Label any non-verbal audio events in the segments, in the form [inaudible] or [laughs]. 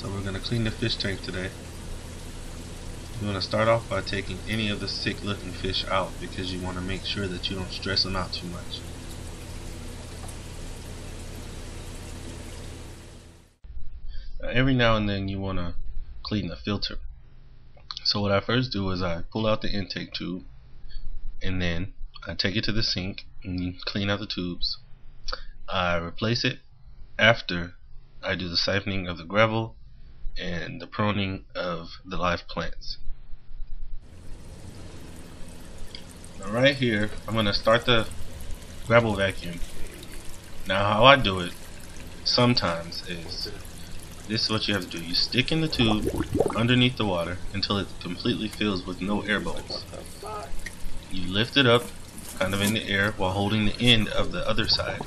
So we're going to clean the fish tank today. You want to start off by taking any of the sick looking fish out because you want to make sure that you don't stress them out too much. Every now and then you want to clean the filter. So what I first do is I pull out the intake tube and then I take it to the sink and clean out the tubes. I replace it after I do the siphoning of the gravel and the pruning of the live plants. Now right here, I'm going to start the gravel vacuum. Now how I do it sometimes is this is what you have to do. You stick in the tube underneath the water until it completely fills with no air bubbles. You lift it up kind of in the air while holding the end of the other side.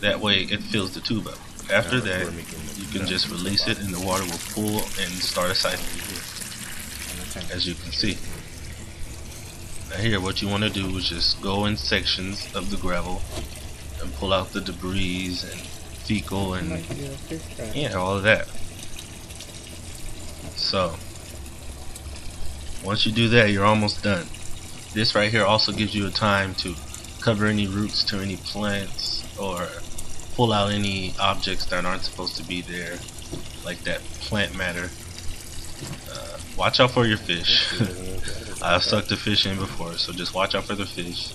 That way it fills the tube up. After that, you can just release it and the water will pull and start a siphon as you can see. Now here what you want to do is just go in sections of the gravel and pull out the debris and fecal and yeah all of that. So once you do that you're almost done. This right here also gives you a time to cover any roots to any plants or pull out any objects that aren't supposed to be there, like that plant matter. Uh, watch out for your fish. [laughs] I've sucked a fish in before, so just watch out for the fish.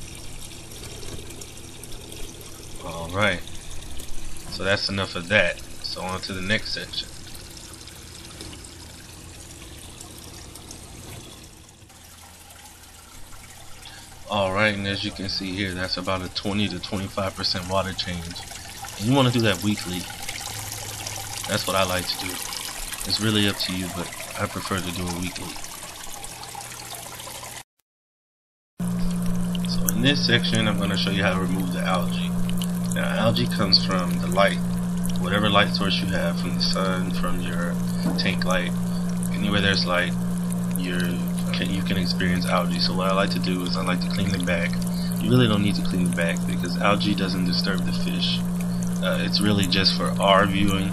Alright, so that's enough of that. So on to the next section. Alright, and as you can see here, that's about a 20 to 25% water change you want to do that weekly. That's what I like to do. It's really up to you, but I prefer to do it weekly. So in this section, I'm going to show you how to remove the algae. Now, algae comes from the light, whatever light source you have, from the sun, from your tank light. Anywhere there's light, you can, you can experience algae. So what I like to do is I like to clean the back. You really don't need to clean the back because algae doesn't disturb the fish. Uh, it's really just for our viewing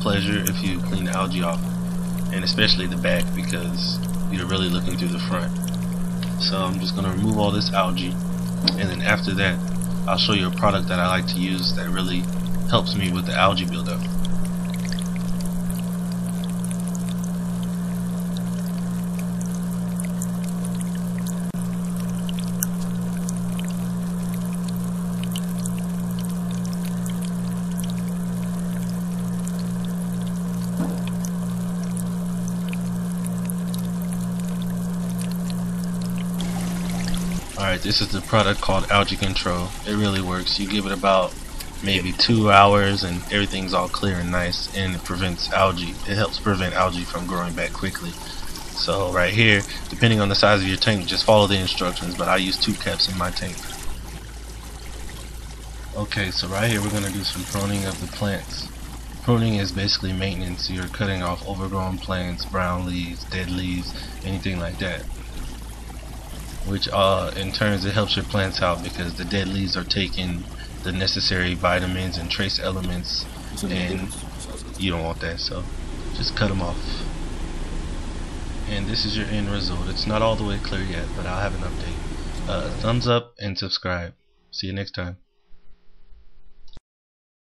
pleasure if you clean the algae off, and especially the back because you're really looking through the front. So I'm just going to remove all this algae, and then after that, I'll show you a product that I like to use that really helps me with the algae buildup. Alright, this is the product called Algae Control. It really works. You give it about maybe two hours and everything's all clear and nice and it prevents algae. It helps prevent algae from growing back quickly. So right here, depending on the size of your tank, just follow the instructions, but I use two caps in my tank. Okay, so right here we're going to do some pruning of the plants. Pruning is basically maintenance. You're cutting off overgrown plants, brown leaves, dead leaves, anything like that which uh, in turns it helps your plants out because the dead leaves are taking the necessary vitamins and trace elements and you don't want that so just cut them off. And this is your end result. It's not all the way clear yet but I'll have an update. Uh, thumbs up and subscribe. See you next time